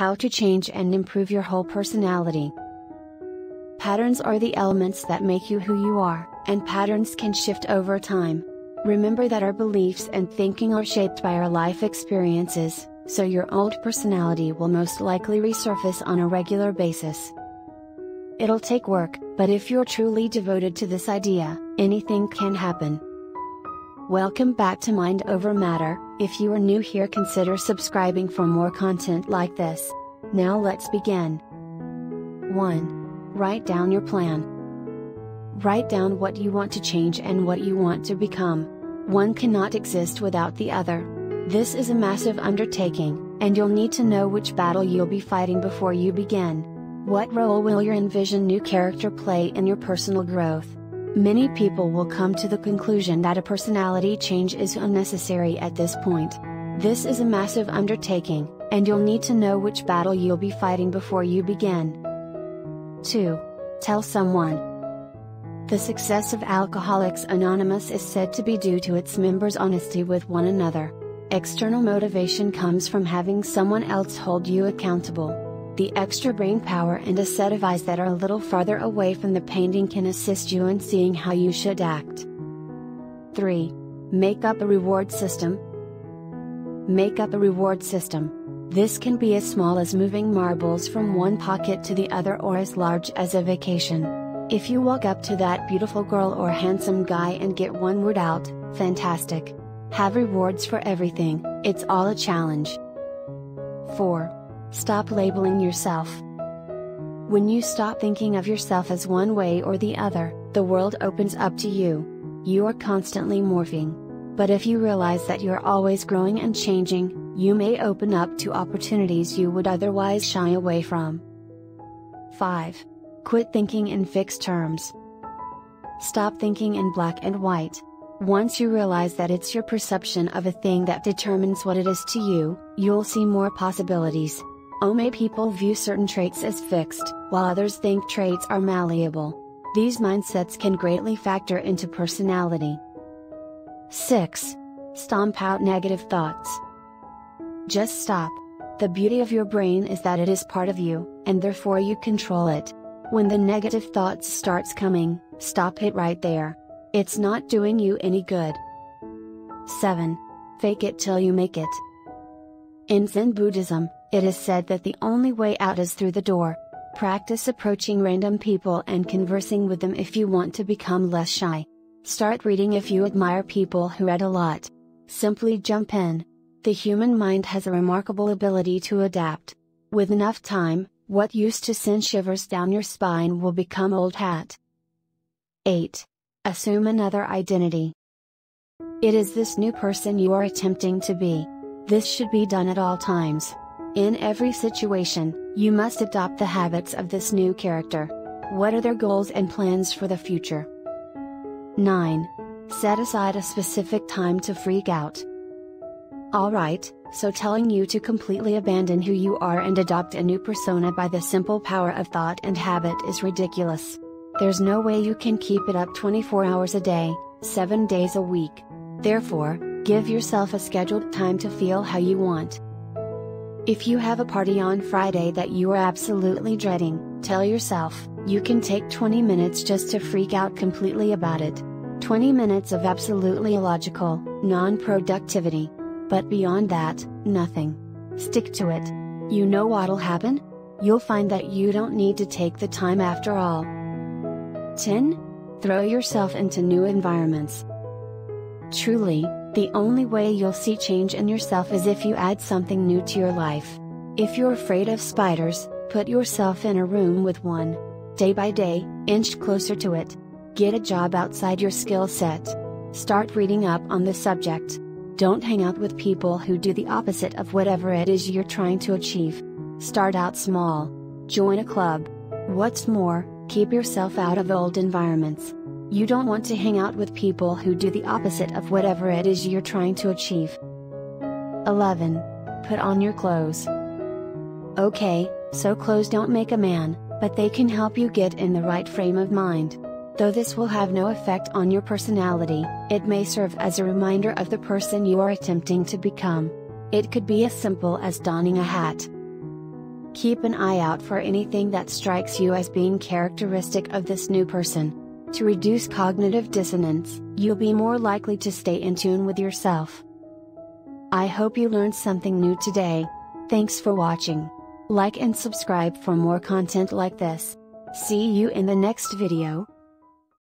How to change and improve your whole personality. Patterns are the elements that make you who you are, and patterns can shift over time. Remember that our beliefs and thinking are shaped by our life experiences, so your old personality will most likely resurface on a regular basis. It'll take work, but if you're truly devoted to this idea, anything can happen. Welcome back to Mind Over Matter. If you are new here, consider subscribing for more content like this. Now let's begin. 1. Write down your plan. Write down what you want to change and what you want to become. One cannot exist without the other. This is a massive undertaking, and you'll need to know which battle you'll be fighting before you begin. What role will your envisioned new character play in your personal growth? Many people will come to the conclusion that a personality change is unnecessary at this point. This is a massive undertaking, and you'll need to know which battle you'll be fighting before you begin. 2. Tell someone. The success of Alcoholics Anonymous is said to be due to its members' honesty with one another. External motivation comes from having someone else hold you accountable the extra brain power and a set of eyes that are a little farther away from the painting can assist you in seeing how you should act. 3. Make up a reward system. Make up a reward system. This can be as small as moving marbles from one pocket to the other or as large as a vacation. If you walk up to that beautiful girl or handsome guy and get one word out, fantastic. Have rewards for everything, it's all a challenge. 4. Stop labeling yourself. When you stop thinking of yourself as one way or the other, the world opens up to you. You are constantly morphing. But if you realize that you're always growing and changing, you may open up to opportunities you would otherwise shy away from. 5. Quit thinking in fixed terms. Stop thinking in black and white. Once you realize that it's your perception of a thing that determines what it is to you, you'll see more possibilities. OME people view certain traits as fixed, while others think traits are malleable. These mindsets can greatly factor into personality. 6. Stomp out negative thoughts. Just stop. The beauty of your brain is that it is part of you, and therefore you control it. When the negative thoughts starts coming, stop it right there. It's not doing you any good. 7. Fake it till you make it. In Zen Buddhism, it is said that the only way out is through the door. Practice approaching random people and conversing with them if you want to become less shy. Start reading if you admire people who read a lot. Simply jump in. The human mind has a remarkable ability to adapt. With enough time, what used to send shivers down your spine will become old hat. 8. Assume another identity. It is this new person you are attempting to be. This should be done at all times. In every situation, you must adopt the habits of this new character. What are their goals and plans for the future? 9. Set aside a specific time to freak out. Alright, so telling you to completely abandon who you are and adopt a new persona by the simple power of thought and habit is ridiculous. There's no way you can keep it up 24 hours a day, 7 days a week. Therefore, give yourself a scheduled time to feel how you want. If you have a party on Friday that you are absolutely dreading, tell yourself, you can take 20 minutes just to freak out completely about it. 20 minutes of absolutely illogical, non productivity. But beyond that, nothing. Stick to it. You know what'll happen? You'll find that you don't need to take the time after all. 10. Throw yourself into new environments. Truly, the only way you'll see change in yourself is if you add something new to your life. If you're afraid of spiders, put yourself in a room with one. Day by day, inch closer to it. Get a job outside your skill set. Start reading up on the subject. Don't hang out with people who do the opposite of whatever it is you're trying to achieve. Start out small. Join a club. What's more, keep yourself out of old environments. You don't want to hang out with people who do the opposite of whatever it is you're trying to achieve. 11. Put on your clothes. Okay, so clothes don't make a man, but they can help you get in the right frame of mind. Though this will have no effect on your personality, it may serve as a reminder of the person you are attempting to become. It could be as simple as donning a hat. Keep an eye out for anything that strikes you as being characteristic of this new person. To reduce cognitive dissonance, you'll be more likely to stay in tune with yourself. I hope you learned something new today. Thanks for watching. Like and subscribe for more content like this. See you in the next video.